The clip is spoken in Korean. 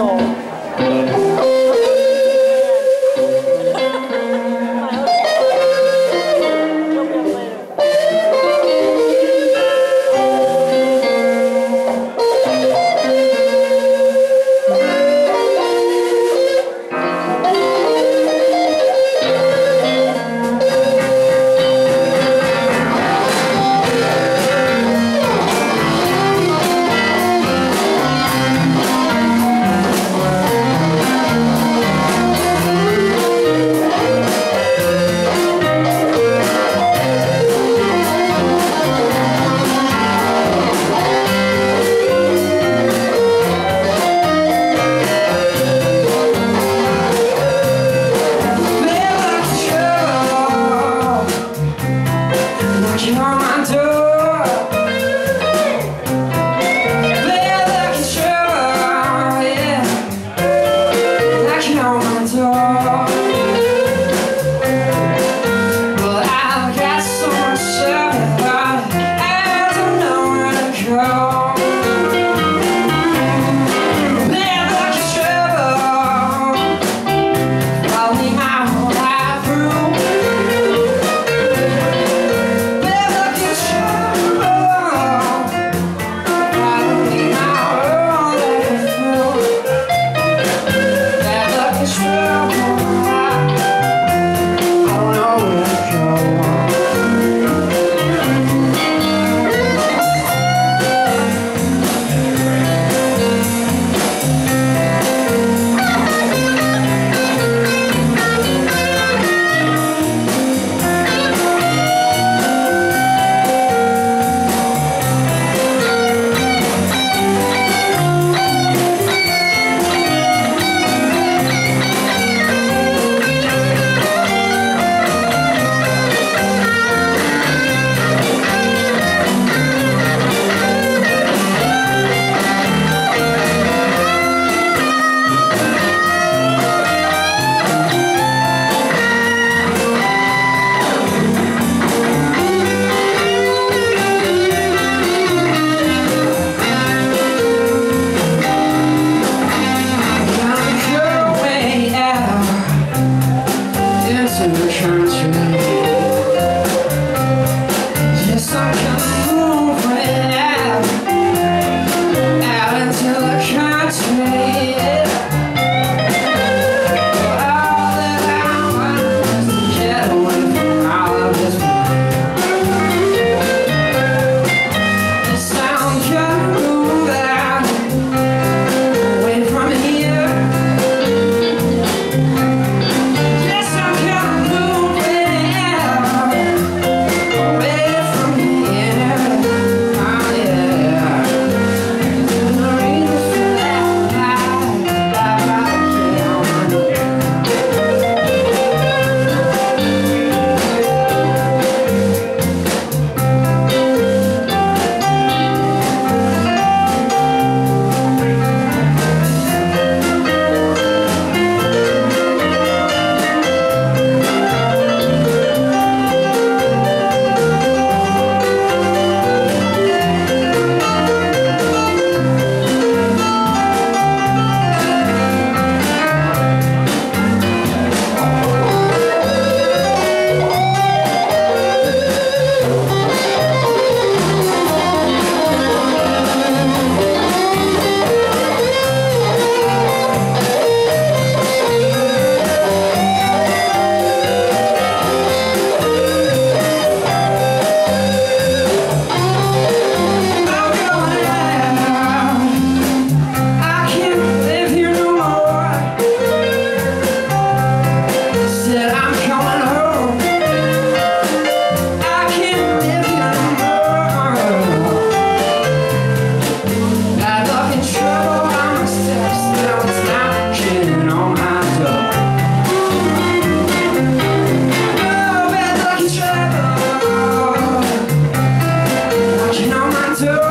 있어. to